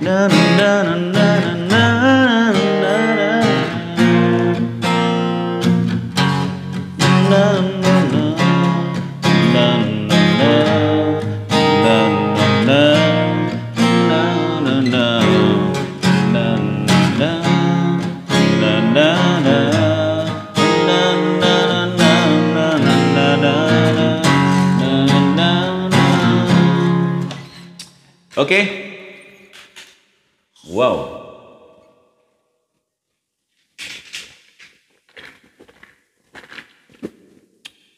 na na na na na na na Oke, okay. Wow.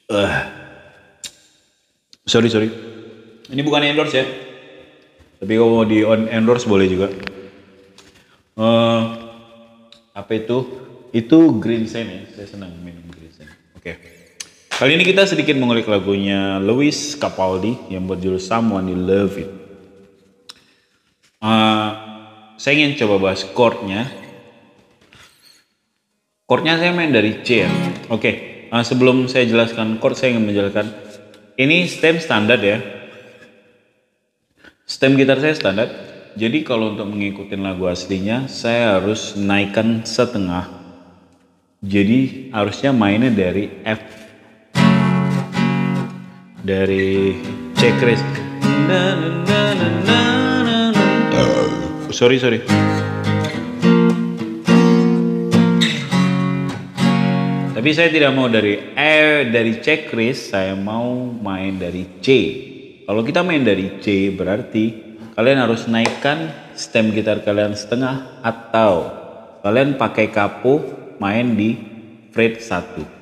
Uh. Sorry, sorry. Ini bukan endorse ya. Tapi kalau mau di on endorse boleh juga. Uh, apa itu? Itu green sand ya. Saya senang minum green sand. Oke. Kali ini kita sedikit mengulik lagunya Lewis Capaldi yang berjudul Someone You Love It. Uh, saya ingin coba bahas chordnya. Chordnya saya main dari C ya. Oke, okay. uh, sebelum saya jelaskan chord, saya ingin menjelaskan. Ini stem standar ya. Stem gitar saya standar. Jadi kalau untuk mengikuti lagu aslinya, saya harus naikkan setengah. Jadi harusnya mainnya dari F. Dari C kris. Na, na, na, na, na sorry sorry. Tapi saya tidak mau dari E dari C kris saya mau main dari C. Kalau kita main dari C berarti kalian harus naikkan stem gitar kalian setengah atau kalian pakai kapo main di fret 1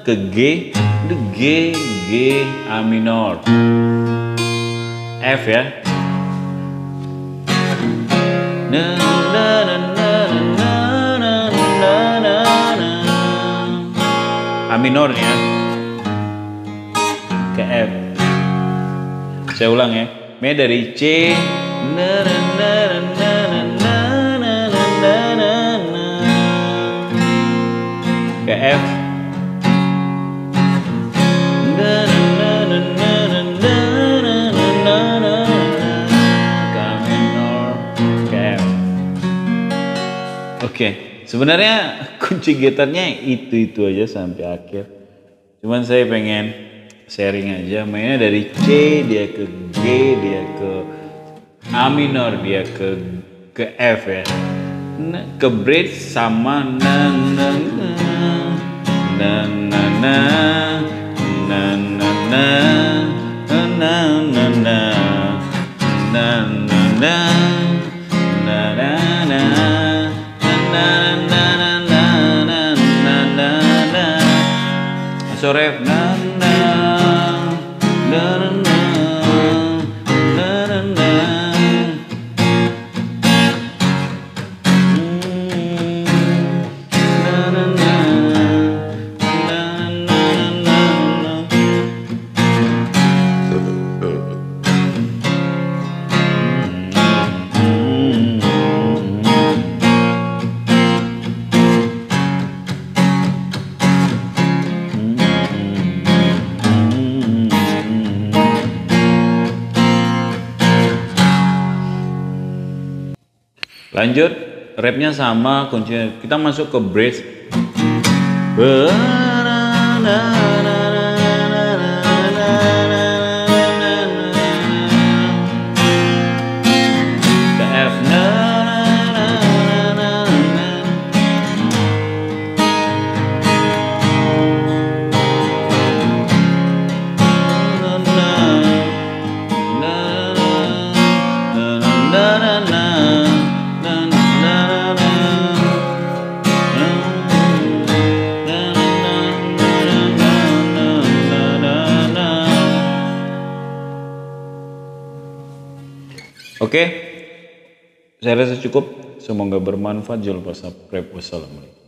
ke G G G A minor F ya. A minor ya. Ke F. Saya ulang ya. Me dari C. Ke F. Oke, sebenarnya kunci gitarnya itu-itu aja sampai akhir. Cuman saya pengen sharing aja, mainnya dari C dia ke G, dia ke A minor, dia ke ke F ya. Nah, ke bridge sama na na na na na na na na na na na na na na Torevna Lanjut, rapnya sama, kuncinya kita masuk ke bridge. Oke, saya rasa cukup. Semoga bermanfaat. Jangan lupa subscribe. Wassalamualaikum.